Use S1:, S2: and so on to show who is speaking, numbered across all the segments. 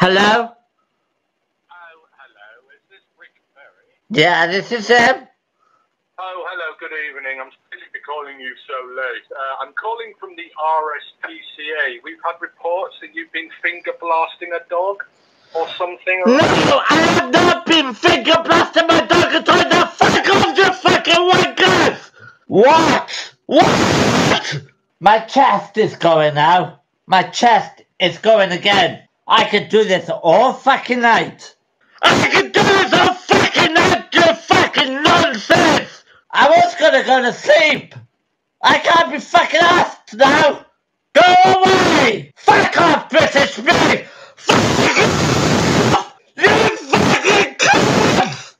S1: Hello?
S2: Oh, hello. Is this Rick Berry?
S1: Yeah, this is him.
S2: Oh, hello. Good evening. I'm sorry to be calling you so late. Uh, I'm calling from the RSPCA. We've had reports that you've been finger blasting a dog or something.
S1: No, I have not been finger blasting my dog and trying to fuck off you fucking wankers! What? What? My chest is going now. My chest is going again. I could do this all fucking night. I could do this all fucking night, you fucking nonsense! I was gonna go to sleep. I can't be fucking asked now. Go away! Fuck off, British me! Fuck! You fucking cunt!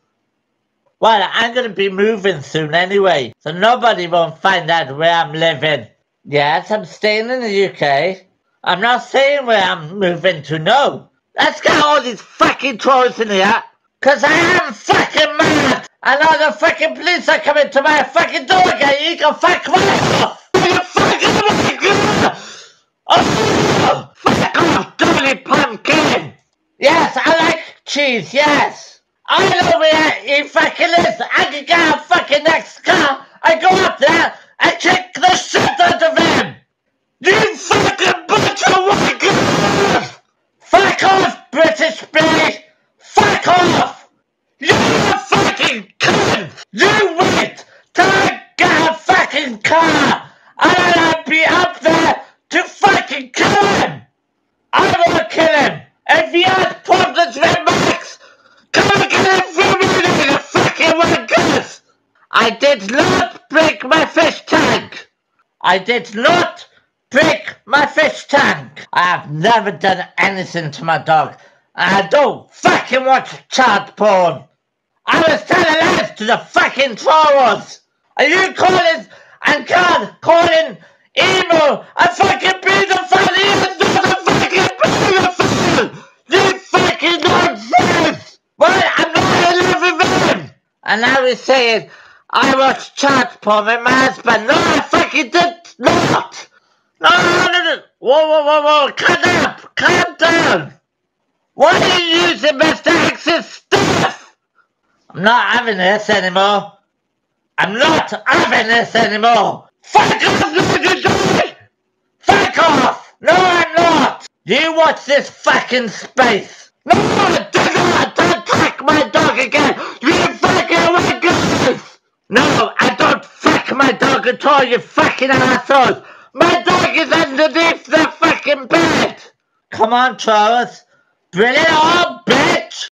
S1: Well, I'm gonna be moving soon anyway, so nobody won't find out where I'm living. Yes, I'm staying in the UK. I'm not saying where I'm moving to, no. Let's get all these fucking trolls in here. Cause I am fucking mad! And all the fucking police are coming to my fucking door again, you can fuck right off! You fucking! Oh! Fuck off, dirty pumpkin! Yes, I like cheese, yes! I know where he fucking is! I can get a fucking next car I go up there and kick the shit British bitch! Fuck off! You're a fucking cunt! You wait till I get a fucking car and I'll be up there to fucking kill him! I will kill him! If he has problems with Max, come and get him from me, you fucking wankers! I did not break my fish tank! I did not break my fish tank! I have never done anything to my dog. I don't fucking watch child porn! I was telling lies to the fucking trolls! Are you calling and God calling emo a fucking pedophile? Is not a fucking pedophile! You fucking nonsense! Well, I'm not in love with him! And now he's saying I watched child porn with my husband. No, I fucking did not! No, no, no, no! Whoa, whoa, whoa, whoa! Calm down! Calm down! Why are you using Mr. X's stuff? I'm not having this anymore. I'm not having this anymore. Fuck off, Nigel Joy! Fuck off! No, I'm not! You watch this fucking space! No, do not attack my dog again! You fucking wankers! No, I don't fuck my dog at all, you fucking assholes! My dog is underneath the fucking bed! Come on, Charles! Bring it on!